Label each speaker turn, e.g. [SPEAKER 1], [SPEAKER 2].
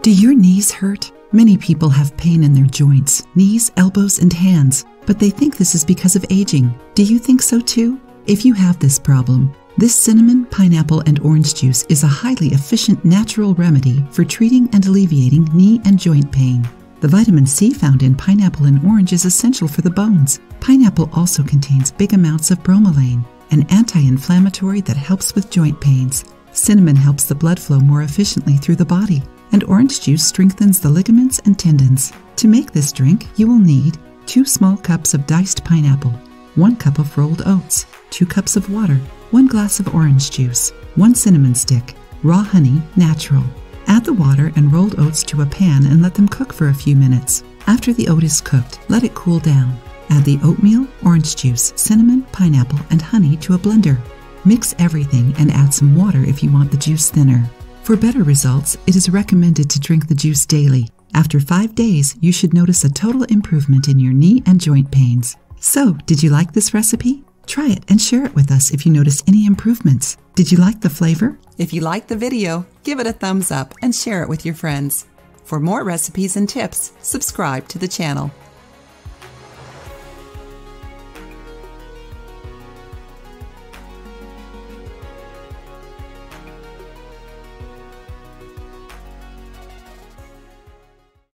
[SPEAKER 1] Do your knees hurt? Many people have pain in their joints, knees, elbows, and hands, but they think this is because of aging. Do you think so too? If you have this problem, this cinnamon, pineapple, and orange juice is a highly efficient natural remedy for treating and alleviating knee and joint pain. The vitamin C found in pineapple and orange is essential for the bones. Pineapple also contains big amounts of bromelain, an anti inflammatory that helps with joint pains. Cinnamon helps the blood flow more efficiently through the body, and orange juice strengthens the ligaments and tendons. To make this drink, you will need 2 small cups of diced pineapple, 1 cup of rolled oats, 2 cups of water, 1 glass of orange juice, 1 cinnamon stick, raw honey, natural. Add the water and rolled oats to a pan and let them cook for a few minutes. After the oat is cooked, let it cool down. Add the oatmeal, orange juice, cinnamon, pineapple, and honey to a blender. Mix everything and add some water if you want the juice thinner. For better results, it is recommended to drink the juice daily. After five days, you should notice a total improvement in your knee and joint pains. So, did you like this recipe? Try it and share it with us if you notice any improvements. Did you like the flavor?
[SPEAKER 2] If you liked the video, give it a thumbs up and share it with your friends. For more recipes and tips, subscribe to the channel.